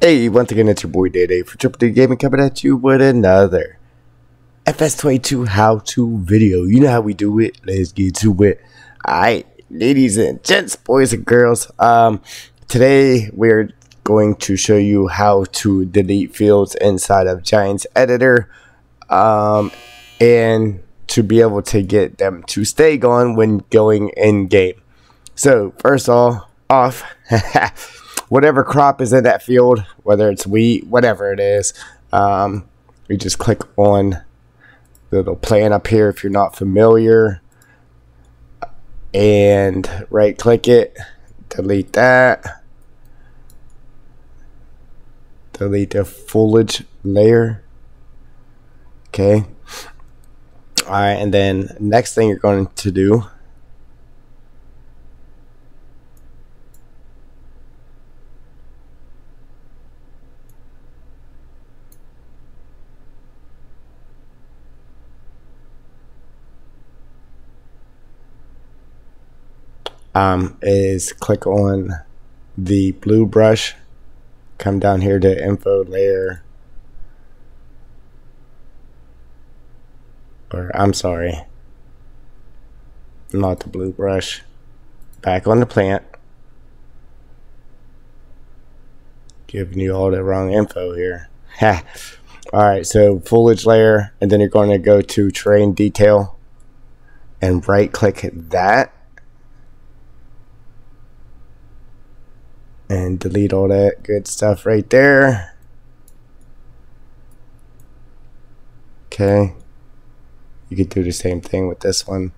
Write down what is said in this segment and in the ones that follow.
Hey, once again, it's your boy Day Day for Triple D Gaming coming at you with another FS22 how to video. You know how we do it. Let's get to it. Alright, ladies and gents, boys and girls. Um, today we're going to show you how to delete fields inside of Giants Editor. Um, and to be able to get them to stay gone when going in game. So, first all off. whatever crop is in that field, whether it's wheat, whatever it is, um, you just click on the little plan up here if you're not familiar and right click it, delete that, delete the foliage layer. Okay. All right, and then next thing you're going to do um, is click on the blue brush, come down here to info layer, or I'm sorry, not the blue brush, back on the plant. Giving you all the wrong info here. All right, so foliage layer, and then you're going to go to terrain detail and right click that and delete all that good stuff right there. Okay. You could do the same thing with this one.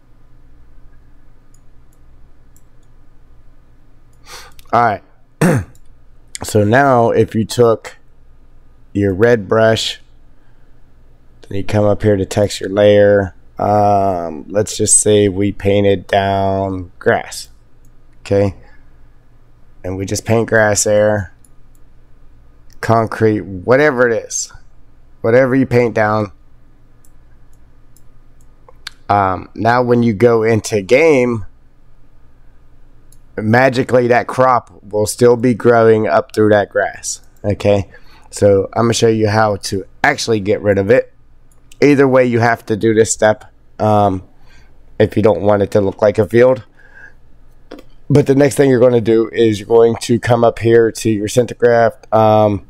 Alright. so now if you took your red brush, then you come up here to texture layer. Um, let's just say we painted down grass. Okay and we just paint grass there, concrete, whatever it is, whatever you paint down. Um, now, when you go into game, magically that crop will still be growing up through that grass. Okay, so I'm gonna show you how to actually get rid of it. Either way, you have to do this step um, if you don't want it to look like a field. But the next thing you're going to do is you're going to come up here to your Scenegraph, um,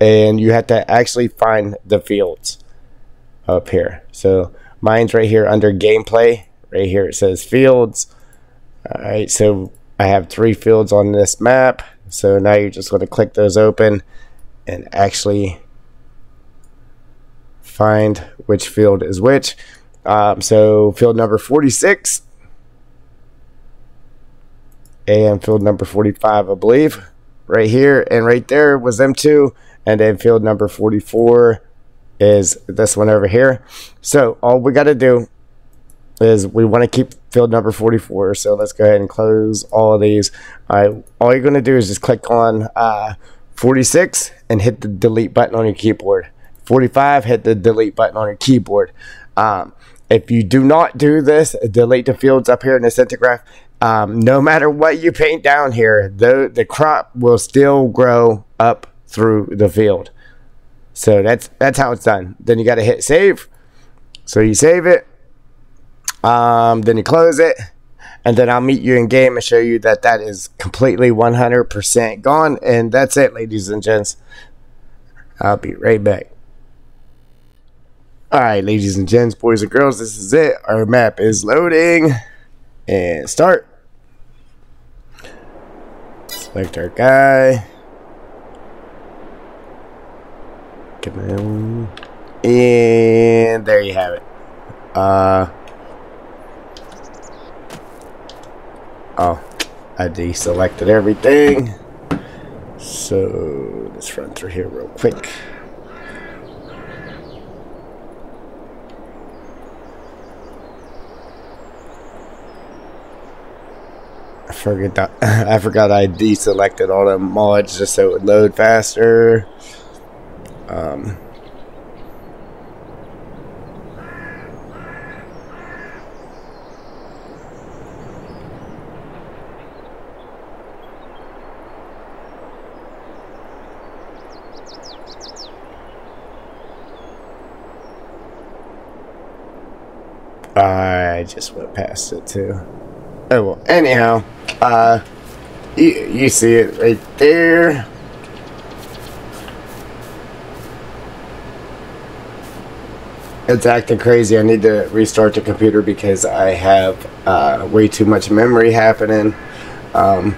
and you have to actually find the fields up here. So mine's right here under gameplay. Right here it says fields. All right, so I have three fields on this map. So now you're just going to click those open and actually find which field is which. Um, so field number 46 and field number 45, I believe, right here. And right there was M2. And then field number 44 is this one over here. So all we got to do is we want to keep field number 44. So let's go ahead and close all of these. All, right, all you're going to do is just click on uh, 46 and hit the delete button on your keyboard. 45, hit the delete button on your keyboard. Um, if you do not do this, delete the fields up here in the Scenegraph, um, no matter what you paint down here, the the crop will still grow up through the field. So that's that's how it's done. Then you got to hit save. So you save it. Um, then you close it, and then I'll meet you in game and show you that that is completely 100% gone. And that's it, ladies and gents. I'll be right back. All right, ladies and gents, boys and girls, this is it. Our map is loading and start. Select our guy. Come on. And there you have it. Uh, oh, I deselected everything. So let's run through here real quick. I forgot I deselected all the mods just so it would load faster. Um, I just went past it too. Oh well, anyhow uh, you you see it right there. It's acting crazy. I need to restart the computer because I have uh, way too much memory happening. Um,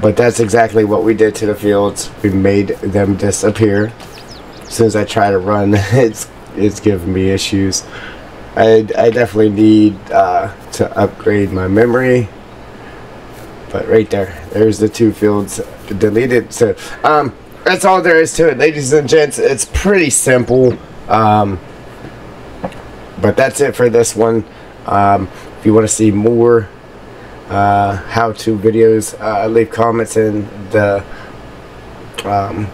but that's exactly what we did to the fields. We made them disappear. As soon as I try to run, it's it's giving me issues. I, I definitely need uh, to upgrade my memory. But right there, there's the two fields deleted. So um, that's all there is to it, ladies and gents. It's pretty simple. Um, but that's it for this one. Um, if you want to see more uh, how-to videos, uh, leave comments in the um,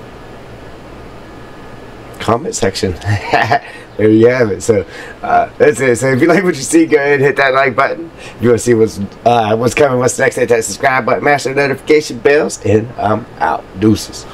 comment section. there you have it. So uh, that's it. So if you like what you see, go ahead and hit that like button. If you want to see what's uh, what's coming, what's next, hit that subscribe button, mash the notification bells, and I'm out. Deuces.